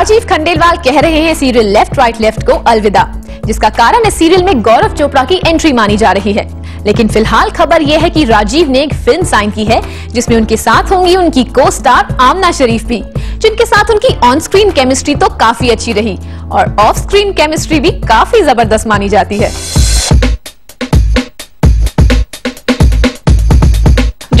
राजीव खंडेलवाल कह रहे हैं सीरियल लेफ़्ट, राइट लेफ़्ट को अलविदा, जिसका कारण इस सीरियल में गौरव चोपड़ा की एंट्री मानी जा रही है। लेकिन फ़िलहाल खबर यह है कि राजीव ने एक फ़िल्म साइन की है, जिसमें उनके साथ होंगी उनकी को स्टार आमना शरीफ भी, जिनके साथ उनकी ऑन स्क्रीन केमिस्ट्री तो काफ़ी अच्छी रही, और ऑफ़ स्क्रीन केमिस्ट्री भी काफ़ी ज़बरदस्त मानी जाती है।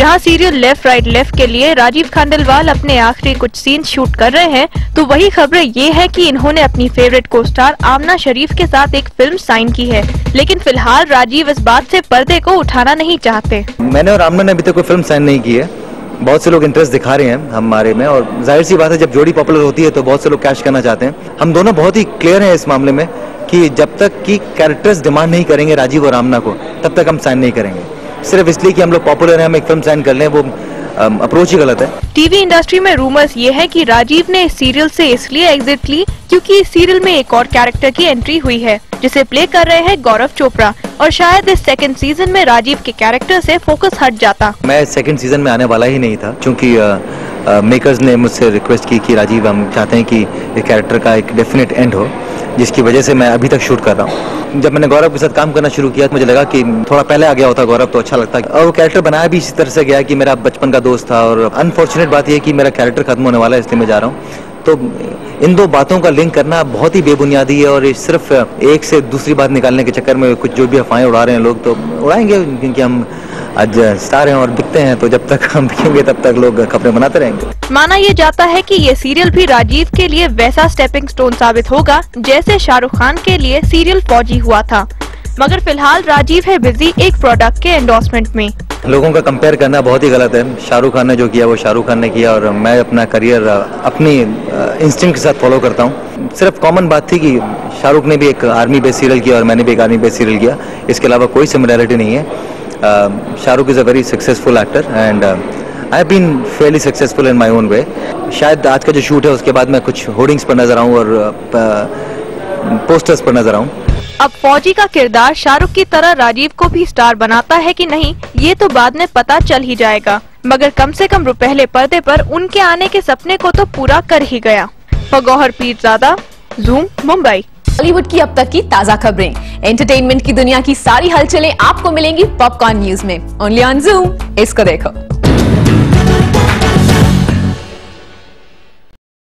जहाँ सीरियल लेफ़्ट, राइट, लेफ़्ट के लिए राजीव खंडेलवाल अपने आखिरी कुछ सीन शूट कर रहे हैं तो वही खबरें ये है कि इन्होंने अपनी फेवरेट को स्टार आमना शरीफ के साथ एक फ़िल्म साइन की है। लेकिन फ़िलहाल राजीव इस बात से पर्दे को उठाना नहीं चाहते। मैंने और आमना ने अभी तक कोई फ़िल्म साइन नहीं की है। बहुत से लोग इंटरेस्ट दिखा रहे हैं हमारे में और ज़ाहिर सी बात है, जब जोड़ी पॉपुलर होती है तो बहुत से लोग कैश करना चाहते हैं। हम दोनों बहुत ही क्लियर हैं इस मामले में कि जब तक कि कैरेक्टर्स डिमांड नहीं करेंगे राजीव और आमना को, तब तक हम साइन नहीं करेंगे। सिर्फ़ इसलिए कि हम लोग पॉपुलर हैं हम एक फ़िल्म साइन कर लें वो अप्रोच ही गलत है। टीवी इंडस्ट्री में रूमर्स ये है कि राजीव ने इस सीरियल से इसलिए एग्जिट ली क्योंकि इस सीरियल में एक और कैरेक्टर की एंट्री हुई है जिसे प्ले कर रहे हैं गौरव चोपड़ा। और शायद इस सेकंड सीज़न में राजीव के कैरेक्टर से फोकस हट जाता। मैं सेकंड सीज़न में आने वाला ही नहीं था क्योंकि मेकर्स ने मुझसे रिक्वेस्ट की कि राजीव हम चाहते हैं कि इस कैरेक्टर का एक डेफिनेट एंड हो। जिसकी वजह से मैं अभी तक शूट कर रहा हूँ। जब मैंने गौरव के साथ काम करना शुरू किया तो मुझे लगा कि थोड़ा पहले आ गया होता गौरव तो अच्छा लगता। और वो कैरेक्टर बनाया भी इसी तरह से गया कि मेरा बचपन का दोस्त था और अनफॉर्चुनेट बात यह कि मेरा कैरेक्टर खत्म होने वाला है, इसलिए मैं जा रहा हूँ। तो इन दो बातों का लिंक करना बहुत ही बेबुनियादी है और ये सिर्फ़ एक से दूसरी बात निकालने के चक्कर में कुछ जो भी अफवाहें उड़ा रहे हैं लोग तो उड़ाएँगे, क्योंकि हम आज स्टार हैं और बिकते हैं तो जब तक हम बिकेंगे तब तक लोग खबरें बनाते रहेंगे। माना यह जाता है कि ये सीरियल भी राजीव के लिए वैसा स्टेपिंग स्टोन साबित होगा जैसे शाहरुख खान के लिए सीरियल फौजी हुआ था। मगर फ़िलहाल राजीव है बिज़ी एक प्रोडक्ट के एंडोर्समेंट में। लोगों का कंपेयर करना बहुत ही गलत है। शाहरुख खान ने जो किया वो शाहरुख खान ने किया और मैं अपना करियर अपनी इंस्टिंग के साथ फॉलो करता हूँ। सिर्फ़ कॉमन बात थी कि शाहरुख ने भी एक आर्मी बेस सीरियल किया और मैंने भी एक आर्मी बेस सीरियल किया। इसके अलावा कोई सिमिलैरिटी नहीं है। Shahrukh is a very successful actor and I have been fairly successful in my own way शायद आज का जो शूट है, उसके बाद मैं कुछ होर्डिंग्स पर नज़र आऊँ और पोस्टर्स पर नज़र आऊँ। अब फौजी का किरदार शाहरुख की तरह राजीव को भी स्टार बनाता है कि नहीं, ये तो बाद में पता चल ही जाएगा। मगर कम से कम पहले पर्दे पर उनके आने के सपने को तो पूरा कर ही गया। फगोहर पीर ज़्यादा जूम मुंबई। बॉलीवुड की अब तक की ताज़ा खबरें। एंटरटेनमेंट की दुनिया की सारी हलचलें आपको मिलेंगी पॉपकॉर्न न्यूज़ में। ओनली ऑन जूम इसको देखो।